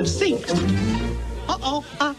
lip sinks. Uh-oh. Uh,